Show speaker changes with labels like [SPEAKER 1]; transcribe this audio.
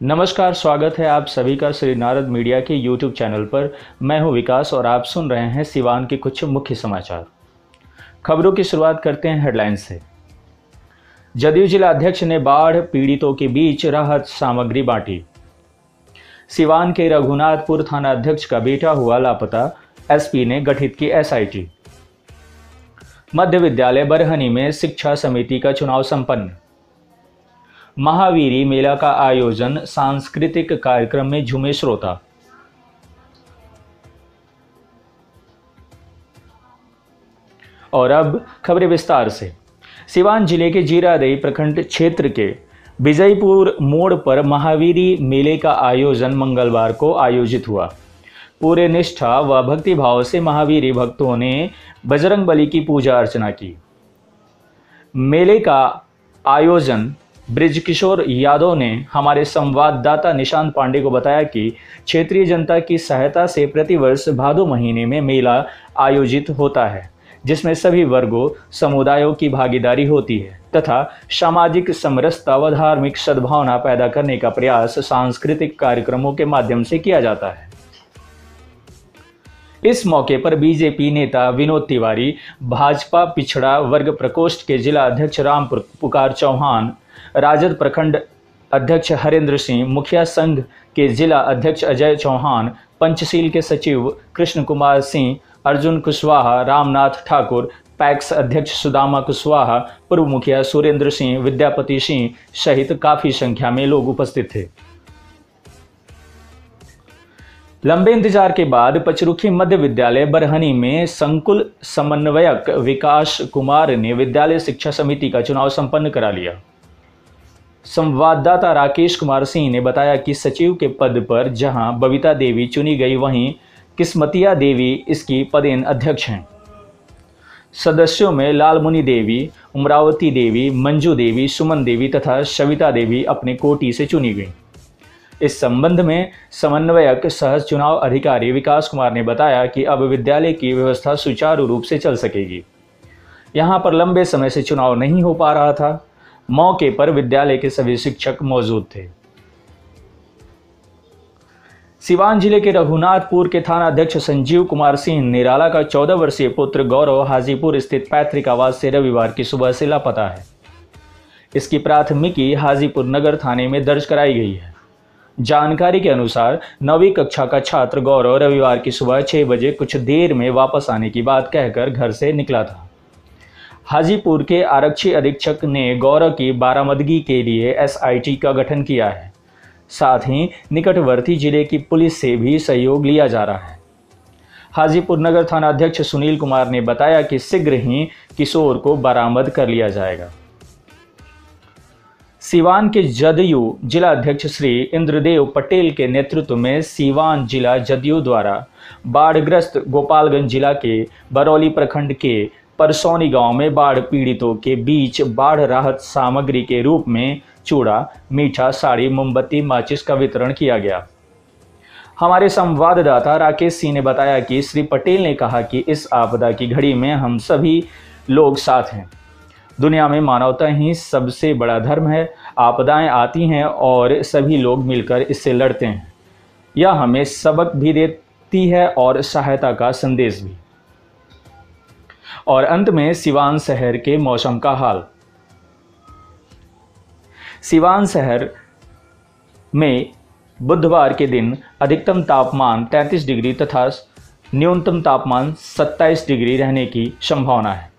[SPEAKER 1] नमस्कार, स्वागत है आप सभी का श्री नारद मीडिया के यूट्यूब चैनल पर। मैं हूँ विकास और आप सुन रहे हैं सिवान के कुछ मुख्य समाचार। खबरों की शुरुआत करते हैं हेडलाइंस से। जदयू जिला अध्यक्ष ने बाढ़ पीड़ितों के बीच राहत सामग्री बांटी। सिवान के रघुनाथपुर थाना अध्यक्ष का बेटा हुआ लापता, एसपी ने गठित की एसआईटी। मध्य विद्यालय बरहनी में शिक्षा समिति का चुनाव संपन्न। महावीरी मेला का आयोजन सांस्कृतिक कार्यक्रम में झूमे श्रोता। और अब खबरें विस्तार से। सिवान ज़िले के जीरादेई प्रखंड क्षेत्र के विजयपुर मोड़ पर महावीरी मेले का आयोजन मंगलवार को आयोजित हुआ। पूरे निष्ठा व भक्ति भाव से महावीरी भक्तों ने बजरंग बली की पूजा अर्चना की। मेले का आयोजन ब्रिजकिशोर यादव ने हमारे संवाददाता निशांत पांडे को बताया कि क्षेत्रीय जनता की सहायता से प्रतिवर्ष भादो महीने में मेला आयोजित होता है, जिसमें सभी वर्गों, समुदायों की भागीदारी होती है तथा सामाजिक समरसता व धार्मिक सद्भावना पैदा करने का प्रयास सांस्कृतिक कार्यक्रमों के माध्यम से किया जाता है। इस मौके पर बीजेपी नेता विनोद तिवारी, भाजपा पिछड़ा वर्ग प्रकोष्ठ के जिला अध्यक्ष राम पुकार चौहान राजद प्रखंड अध्यक्ष हरेंद्र सिंह, मुखिया संघ के जिला अध्यक्ष अजय चौहान, पंचशील के सचिव कृष्ण कुमार सिंह, अर्जुन कुशवाहा, रामनाथ ठाकुर, पैक्स अध्यक्ष सुदामा कुशवाहा, पूर्व मुखिया सुरेंद्र सिंह, विद्यापति सिंह सहित काफ़ी संख्या में लोग उपस्थित थे। लंबे इंतज़ार के बाद पचरुखी मध्य विद्यालय बरहनी में संकुल समन्वयक विकास कुमार ने विद्यालय शिक्षा समिति का चुनाव संपन्न करा लिया। संवाददाता राकेश कुमार सिंह ने बताया कि सचिव के पद पर जहाँ बबीता देवी चुनी गई, वहीं किस्मतिया देवी इसकी पदेन अध्यक्ष हैं। सदस्यों में लालमुनि देवी, उमरावती देवी, मंजू देवी, सुमन देवी तथा सविता देवी अपने कोटि से चुनी गई। इस संबंध में समन्वयक सह चुनाव अधिकारी विकास कुमार ने बताया कि अब विद्यालय की व्यवस्था सुचारू रूप से चल सकेगी। यहाँ पर लंबे समय से चुनाव नहीं हो पा रहा था। मौके पर विद्यालय के सभी शिक्षक मौजूद थे। सिवान ज़िले के रघुनाथपुर के थाना अध्यक्ष संजीव कुमार सिंह निराला का चौदह वर्षीय पुत्र गौरव हाजीपुर स्थित पैतृक आवास से रविवार की सुबह से लापता है। इसकी प्राथमिकी हाजीपुर नगर थाने में दर्ज कराई गई है। जानकारी के अनुसार नवी कक्षा का छात्र गौरव रविवार की सुबह छह बजे कुछ देर में वापस आने की बात कहकर घर से निकला था। हाजीपुर के आरक्षी अधीक्षक ने गौरव की बारामदगी के लिए एसआईटी का गठन किया है। साथ ही निकटवर्ती ज़िले की पुलिस से भी सहयोग लिया जा रहा है। हाजीपुर नगर थाना अध्यक्ष सुनील कुमार ने बताया कि शीघ्र ही किशोर को बरामद कर लिया जाएगा। सीवान के जदयू जिला अध्यक्ष श्री इंद्रदेव पटेल के नेतृत्व में सीवान जिला जदयू द्वारा बाढ़ग्रस्त गोपालगंज जिला के बरौली प्रखंड के परसौनी गाँव में बाढ़ पीड़ितों के बीच बाढ़ राहत सामग्री के रूप में चूड़ा, मीठा, साड़ी, मोमबत्ती, माचिस का वितरण किया गया। हमारे संवाददाता राकेश सिंह ने बताया कि श्री पटेल ने कहा कि इस आपदा की घड़ी में हम सभी लोग साथ हैं। दुनिया में मानवता ही सबसे बड़ा धर्म है, आपदाएँ आती हैं और सभी लोग मिलकर इससे लड़ते हैं। यह हमें सबक भी देती है और सहायता का संदेश भी। और अंत में सिवान शहर के मौसम का हाल। सिवान शहर में बुधवार के दिन अधिकतम तापमान 33 डिग्री तथा न्यूनतम तापमान 27 डिग्री रहने की संभावना है।